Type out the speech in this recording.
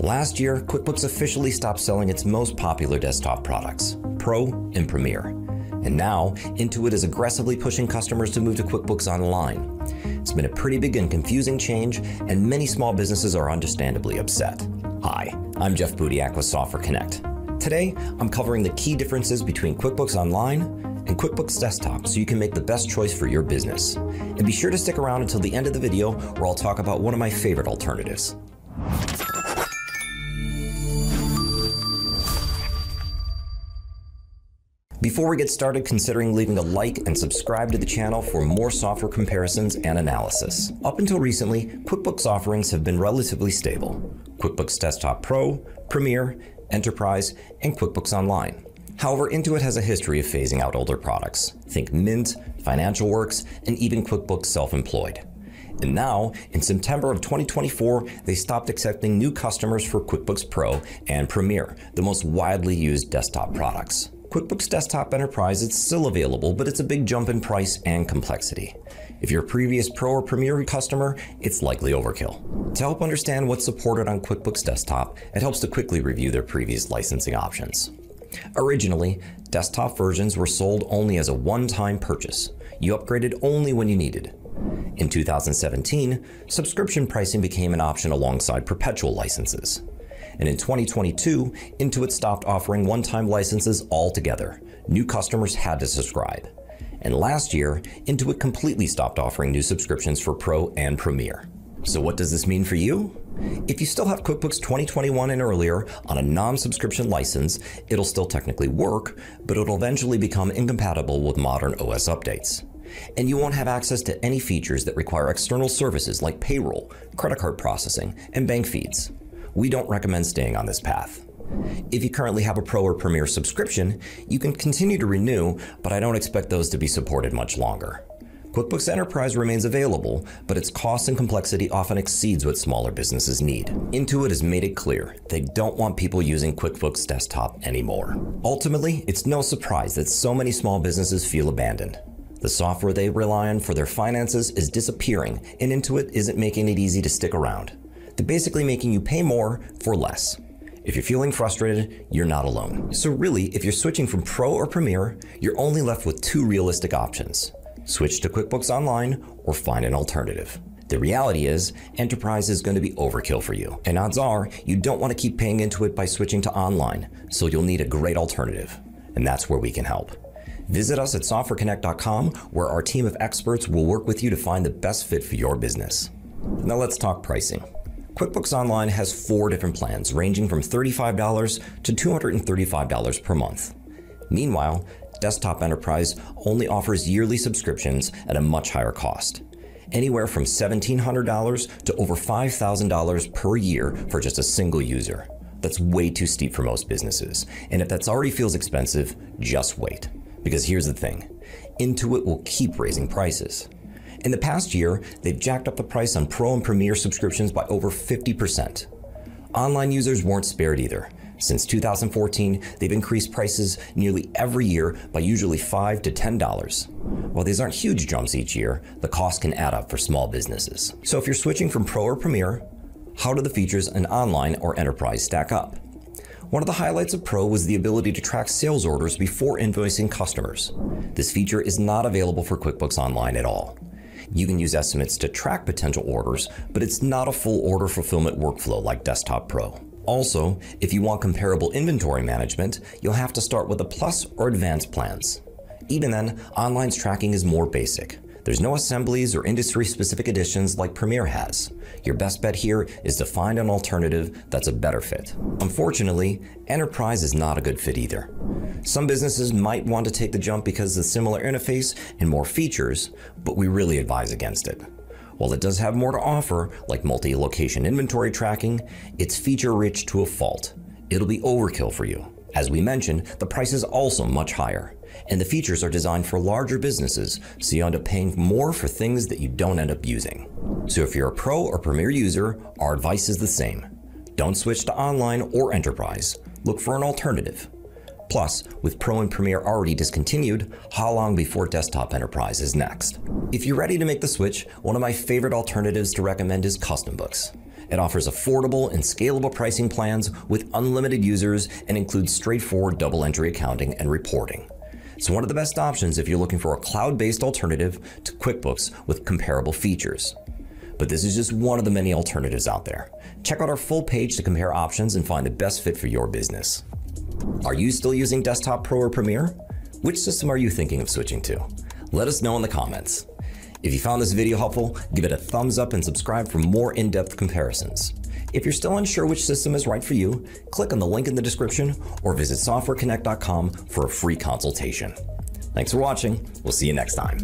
Last year, QuickBooks officially stopped selling its most popular desktop products, Pro and Premier. And now, Intuit is aggressively pushing customers to move to QuickBooks Online. It's been a pretty big and confusing change, and many small businesses are understandably upset. Hi, I'm Jeff Budiak with Software Connect. Today, I'm covering the key differences between QuickBooks Online and QuickBooks Desktop so you can make the best choice for your business. And be sure to stick around until the end of the video where I'll talk about one of my favorite alternatives. Before we get started, considering leaving a like and subscribe to the channel for more software comparisons and analysis. Up until recently, QuickBooks offerings have been relatively stable. QuickBooks Desktop Pro, Premier, Enterprise, and QuickBooks Online. However, Intuit has a history of phasing out older products. Think Mint, Financial Works, and even QuickBooks Self-Employed. And now, in September of 2024, they stopped accepting new customers for QuickBooks Pro and Premier, the most widely used desktop products. QuickBooks Desktop Enterprise is still available, but it's a big jump in price and complexity. If you're a previous Pro or Premier customer, it's likely overkill. To help understand what's supported on QuickBooks Desktop, it helps to quickly review their previous licensing options. Originally, desktop versions were sold only as a one-time purchase. You upgraded only when you needed. In 2017, subscription pricing became an option alongside perpetual licenses and in 2022, Intuit stopped offering one-time licenses altogether. New customers had to subscribe. And last year, Intuit completely stopped offering new subscriptions for Pro and Premier. So what does this mean for you? If you still have QuickBooks 2021 and earlier on a non-subscription license, it'll still technically work, but it'll eventually become incompatible with modern OS updates. And you won't have access to any features that require external services like payroll, credit card processing, and bank feeds we don't recommend staying on this path. If you currently have a Pro or Premier subscription, you can continue to renew, but I don't expect those to be supported much longer. QuickBooks Enterprise remains available, but its cost and complexity often exceeds what smaller businesses need. Intuit has made it clear they don't want people using QuickBooks Desktop anymore. Ultimately, it's no surprise that so many small businesses feel abandoned. The software they rely on for their finances is disappearing, and Intuit isn't making it easy to stick around to basically making you pay more for less. If you're feeling frustrated, you're not alone. So really, if you're switching from Pro or Premier, you're only left with two realistic options. Switch to QuickBooks Online or find an alternative. The reality is, Enterprise is going to be overkill for you. And odds are, you don't want to keep paying into it by switching to online, so you'll need a great alternative. And that's where we can help. Visit us at softwareconnect.com, where our team of experts will work with you to find the best fit for your business. Now let's talk pricing. QuickBooks Online has four different plans, ranging from $35 to $235 per month. Meanwhile, Desktop Enterprise only offers yearly subscriptions at a much higher cost, anywhere from $1,700 to over $5,000 per year for just a single user. That's way too steep for most businesses. And if that already feels expensive, just wait. Because here's the thing Intuit will keep raising prices. In the past year, they've jacked up the price on Pro and Premier subscriptions by over 50%. Online users weren't spared either. Since 2014, they've increased prices nearly every year by usually 5 to $10. While these aren't huge jumps each year, the cost can add up for small businesses. So if you're switching from Pro or Premier, how do the features in Online or Enterprise stack up? One of the highlights of Pro was the ability to track sales orders before invoicing customers. This feature is not available for QuickBooks Online at all. You can use estimates to track potential orders, but it's not a full order fulfillment workflow like Desktop Pro. Also, if you want comparable inventory management, you'll have to start with the Plus or Advanced plans. Even then, Online's tracking is more basic. There's no assemblies or industry-specific additions like Premier has. Your best bet here is to find an alternative that's a better fit. Unfortunately, Enterprise is not a good fit either. Some businesses might want to take the jump because of the similar interface and more features, but we really advise against it. While it does have more to offer, like multi-location inventory tracking, it's feature-rich to a fault. It'll be overkill for you. As we mentioned, the price is also much higher and the features are designed for larger businesses, so you end up paying more for things that you don't end up using. So if you're a pro or premier user, our advice is the same. Don't switch to online or enterprise. Look for an alternative. Plus, with Pro and Premier already discontinued, how long before Desktop Enterprise is next? If you're ready to make the switch, one of my favorite alternatives to recommend is Custom Books. It offers affordable and scalable pricing plans with unlimited users and includes straightforward double entry accounting and reporting. It's one of the best options if you're looking for a cloud based alternative to QuickBooks with comparable features. But this is just one of the many alternatives out there. Check out our full page to compare options and find the best fit for your business. Are you still using Desktop Pro or Premier? Which system are you thinking of switching to? Let us know in the comments. If you found this video helpful, give it a thumbs up and subscribe for more in-depth comparisons. If you're still unsure which system is right for you, click on the link in the description or visit softwareconnect.com for a free consultation. Thanks for watching. We'll see you next time.